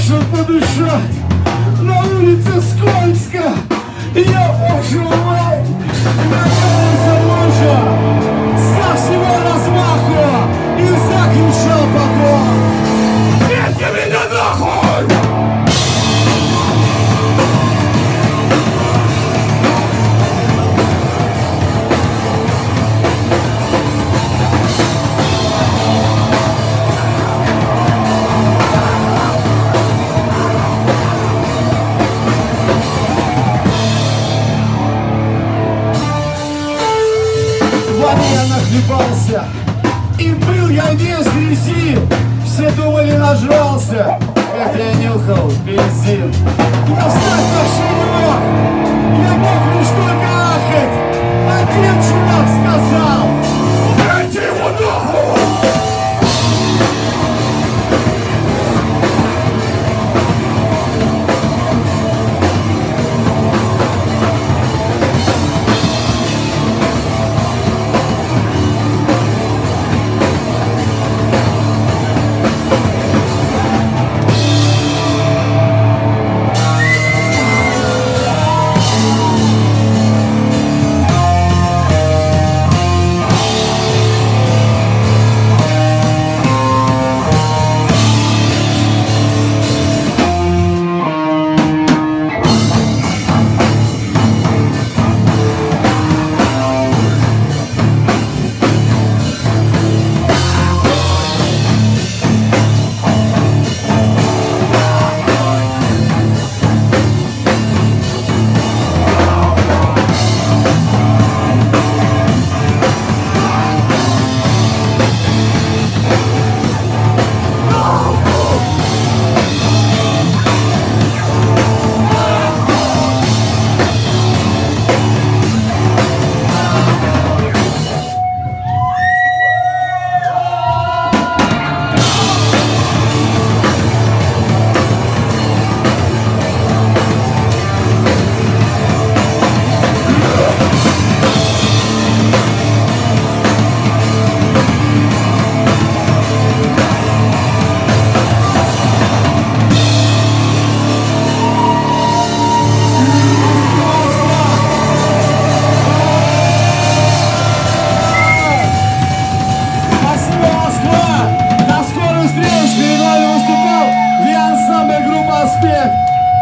Вышел подышать. Я нахлебался И был я с грязи. Все думали нажрался. Как я нюхал бензин. Я вообще не мог. Я мог лишь только ахать. Один чувак сказал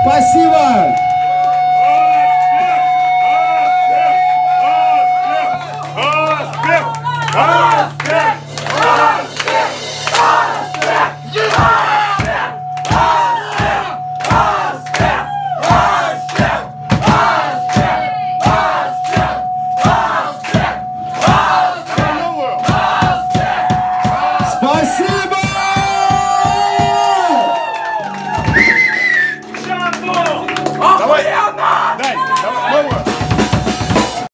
Спасибо!